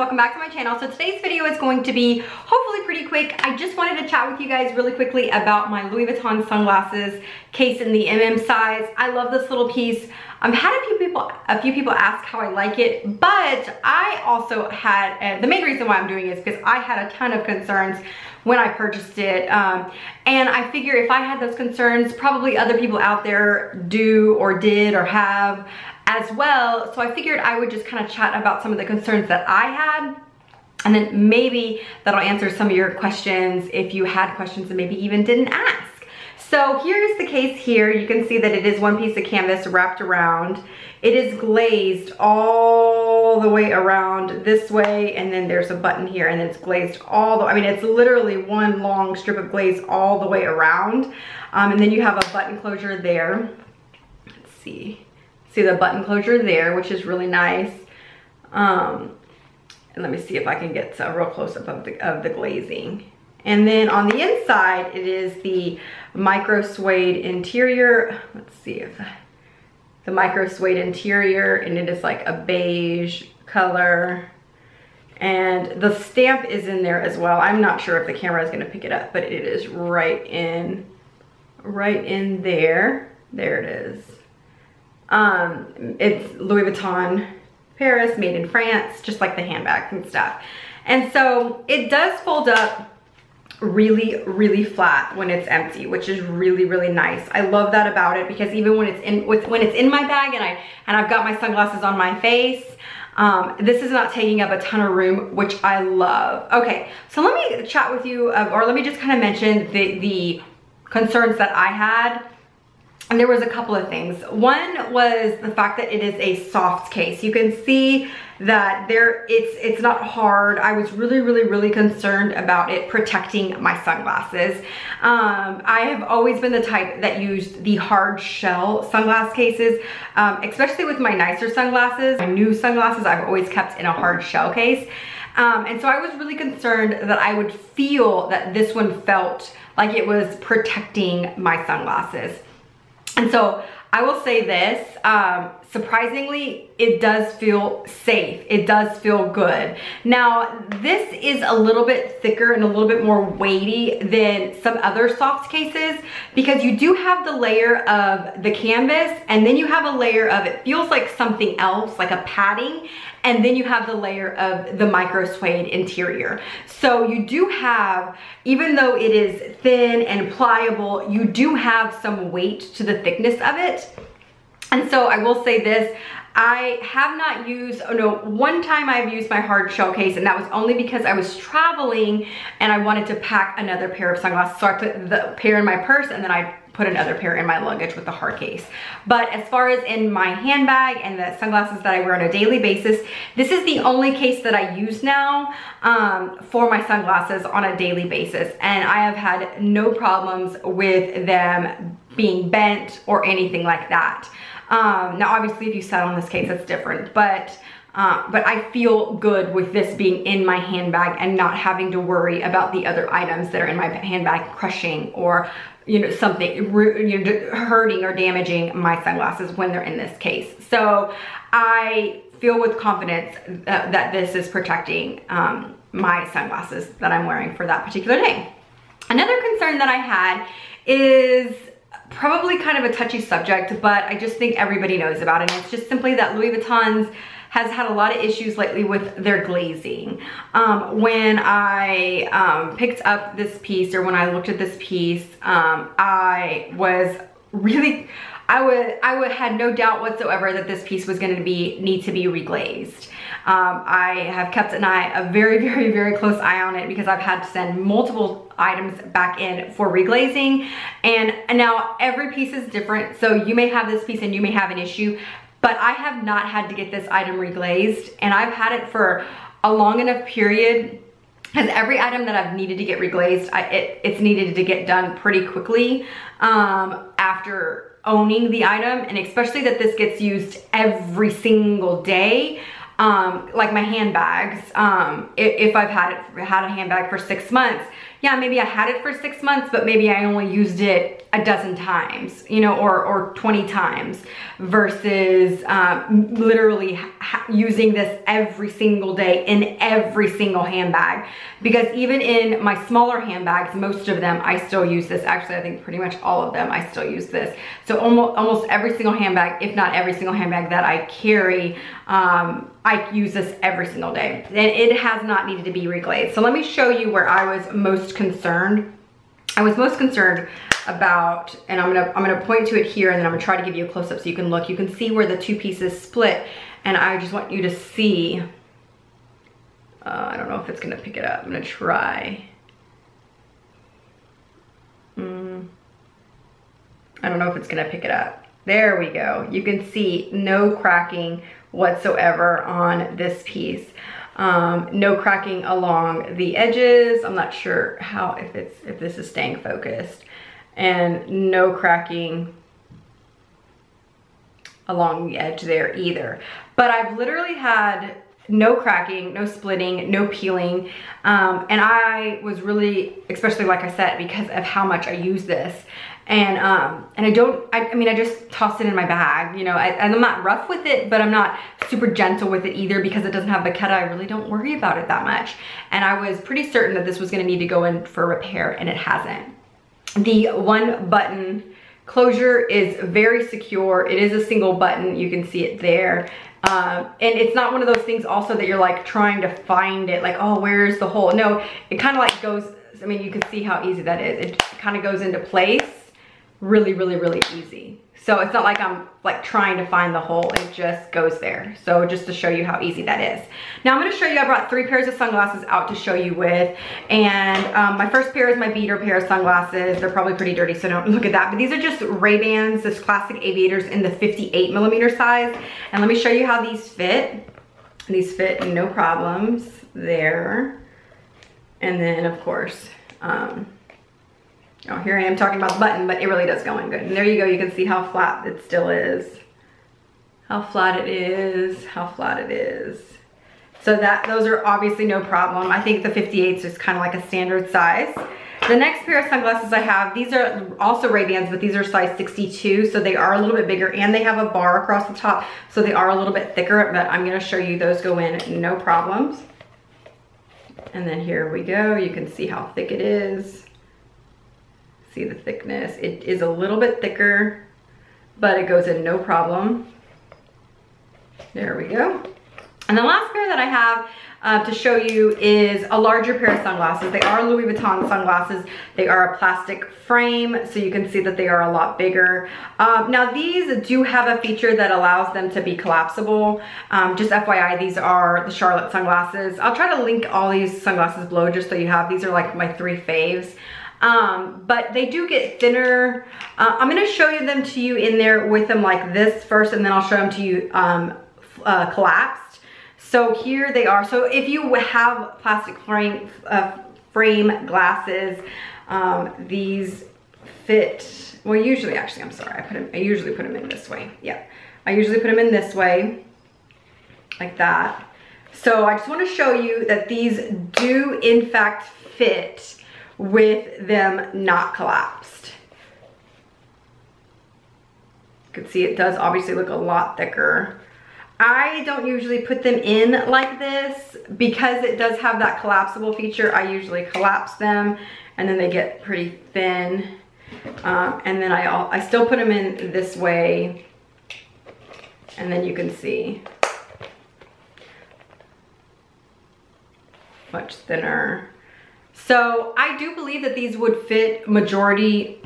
welcome back to my channel. So today's video is going to be hopefully pretty quick. I just wanted to chat with you guys really quickly about my Louis Vuitton sunglasses case in the MM size. I love this little piece. I've had a few people a few people ask how I like it, but I also had, uh, the main reason why I'm doing it is because I had a ton of concerns when I purchased it. Um, and I figure if I had those concerns, probably other people out there do or did or have as well. So I figured I would just kind of chat about some of the concerns that I had and then maybe that'll answer some of your questions if you had questions and maybe even didn't ask. So here's the case here. You can see that it is one piece of canvas wrapped around. It is glazed all the way around this way and then there's a button here and it's glazed all the I mean it's literally one long strip of glaze all the way around. Um, and then you have a button closure there. Let's see. See the button closure there, which is really nice. Um, and let me see if I can get a real close up of the, of the glazing. And then on the inside, it is the micro suede interior. Let's see if the micro suede interior and it is like a beige color. And the stamp is in there as well. I'm not sure if the camera is gonna pick it up, but it is right in, right in there. There it is. Um, it's Louis Vuitton Paris, made in France, just like the handbags and stuff. And so it does fold up really, really flat when it's empty, which is really, really nice. I love that about it because even when it's in when it's in my bag and I and I've got my sunglasses on my face, um, this is not taking up a ton of room, which I love. Okay, so let me chat with you, uh, or let me just kind of mention the, the concerns that I had and there was a couple of things. One was the fact that it is a soft case. You can see that there it's it's not hard. I was really, really, really concerned about it protecting my sunglasses. Um, I have always been the type that used the hard shell sunglass cases, um, especially with my nicer sunglasses. My new sunglasses I've always kept in a hard shell case. Um, and so I was really concerned that I would feel that this one felt like it was protecting my sunglasses. And so I will say this, um, surprisingly, it does feel safe. It does feel good. Now, this is a little bit thicker and a little bit more weighty than some other soft cases because you do have the layer of the canvas and then you have a layer of, it feels like something else, like a padding, and then you have the layer of the micro suede interior. So you do have, even though it is thin and pliable, you do have some weight to the thickness of it. And so I will say this, I have not used, oh no, one time I've used my hard shell case and that was only because I was traveling and I wanted to pack another pair of sunglasses. So I put the pair in my purse and then I put another pair in my luggage with the hard case. But as far as in my handbag and the sunglasses that I wear on a daily basis, this is the only case that I use now um, for my sunglasses on a daily basis. And I have had no problems with them being bent or anything like that. Um, now, obviously, if you sat on this case, it's different, but uh, but I feel good with this being in my handbag and not having to worry about the other items that are in my handbag crushing or you know something you know, hurting or damaging my sunglasses when they're in this case. So I feel with confidence that, that this is protecting um, my sunglasses that I'm wearing for that particular day. Another concern that I had is probably kind of a touchy subject, but I just think everybody knows about it. And it's just simply that Louis Vuitton's has had a lot of issues lately with their glazing. Um, when I um, picked up this piece or when I looked at this piece, um, I was really, I would, I would had no doubt whatsoever that this piece was going to be need to be reglazed. Um, I have kept an eye, a very, very, very close eye on it because I've had to send multiple items back in for reglazing. And now every piece is different. So you may have this piece and you may have an issue, but I have not had to get this item reglazed and I've had it for a long enough period because every item that I've needed to get reglazed, I, it, it's needed to get done pretty quickly um, after owning the item and especially that this gets used every single day um, like my handbags, um, if, I've had it, had a handbag for six months, yeah, maybe I had it for six months, but maybe I only used it a dozen times, you know, or, or 20 times versus um, literally using this every single day in every single handbag. Because even in my smaller handbags, most of them, I still use this. Actually, I think pretty much all of them, I still use this. So almost, almost every single handbag, if not every single handbag that I carry, um, I use this every single day. And it has not needed to be reglazed. So let me show you where I was most concerned. I was most concerned about, and I'm gonna, I'm gonna point to it here and then I'm gonna try to give you a close up so you can look. You can see where the two pieces split and I just want you to see, uh, I don't know if it's gonna pick it up. I'm gonna try. Mm. I don't know if it's gonna pick it up. There we go. You can see no cracking whatsoever on this piece. Um, no cracking along the edges. I'm not sure how, if it's, if this is staying focused and no cracking along the edge there either. But I've literally had no cracking, no splitting, no peeling. Um, and I was really, especially like I said, because of how much I use this. And um, and I don't, I, I, mean, I just toss it in my bag, you know, I, and I'm not rough with it, but I'm not super gentle with it either because it doesn't have vachetta. I really don't worry about it that much. And I was pretty certain that this was gonna need to go in for repair and it hasn't. The one button closure is very secure. It is a single button. You can see it there. Um, and it's not one of those things also that you're like trying to find it like, oh, where's the hole? No, it kind of like goes, I mean, you can see how easy that is. It kind of goes into place really, really, really easy. So it's not like I'm like trying to find the hole, it just goes there. So just to show you how easy that is. Now I'm gonna show you, I brought three pairs of sunglasses out to show you with. And um, my first pair is my beater pair of sunglasses. They're probably pretty dirty, so don't look at that. But these are just Ray-Bans, this classic aviators in the 58 millimeter size. And let me show you how these fit. These fit no problems there. And then of course, um, Oh, here I am talking about the button, but it really does go in good. And there you go, you can see how flat it still is. How flat it is, how flat it is. So that those are obviously no problem. I think the 58s is kind of like a standard size. The next pair of sunglasses I have, these are also Ray-Bans, but these are size 62, so they are a little bit bigger, and they have a bar across the top, so they are a little bit thicker, but I'm gonna show you those go in no problems. And then here we go, you can see how thick it is. See the thickness? It is a little bit thicker, but it goes in no problem. There we go. And the last pair that I have uh, to show you is a larger pair of sunglasses. They are Louis Vuitton sunglasses. They are a plastic frame, so you can see that they are a lot bigger. Um, now these do have a feature that allows them to be collapsible. Um, just FYI, these are the Charlotte sunglasses. I'll try to link all these sunglasses below just so you have. These are like my three faves. Um, but they do get thinner. Uh, I'm gonna show you them to you in there with them like this first and then I'll show them to you um, uh, collapsed. So here they are. So if you have plastic frame, uh, frame glasses, um, these fit, well usually actually, I'm sorry, I put them, I usually put them in this way. Yeah, I usually put them in this way, like that. So I just wanna show you that these do in fact fit with them not collapsed. You can see it does obviously look a lot thicker. I don't usually put them in like this because it does have that collapsible feature. I usually collapse them and then they get pretty thin. Um, and then I, I still put them in this way and then you can see much thinner. So I do believe that these would fit majority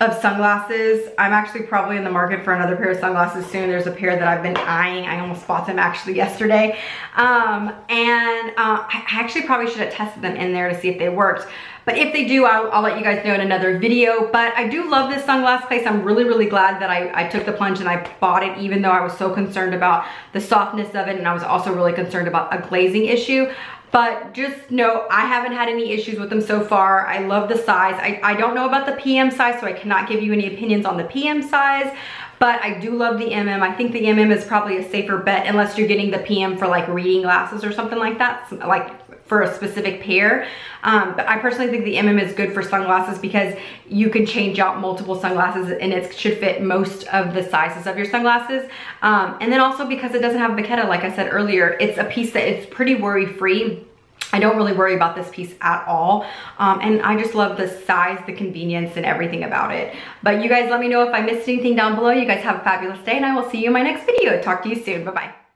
of sunglasses. I'm actually probably in the market for another pair of sunglasses soon. There's a pair that I've been eyeing. I almost bought them actually yesterday. Um, and uh, I actually probably should have tested them in there to see if they worked. But if they do, I'll, I'll, let you guys know in another video. But I do love this sunglass place. I'm really, really glad that I, I took the plunge and I bought it even though I was so concerned about the softness of it and I was also really concerned about a glazing issue but just know I haven't had any issues with them so far. I love the size. I, I don't know about the PM size, so I cannot give you any opinions on the PM size, but I do love the MM. I think the MM is probably a safer bet unless you're getting the PM for like reading glasses or something like that, like for a specific pair. Um, but I personally think the MM is good for sunglasses because you can change out multiple sunglasses and it should fit most of the sizes of your sunglasses. Um, and then also because it doesn't have a Vachetta, like I said earlier, it's a piece that it's pretty worry-free. I don't really worry about this piece at all. Um, and I just love the size, the convenience, and everything about it. But you guys let me know if I missed anything down below. You guys have a fabulous day, and I will see you in my next video. Talk to you soon. Bye-bye.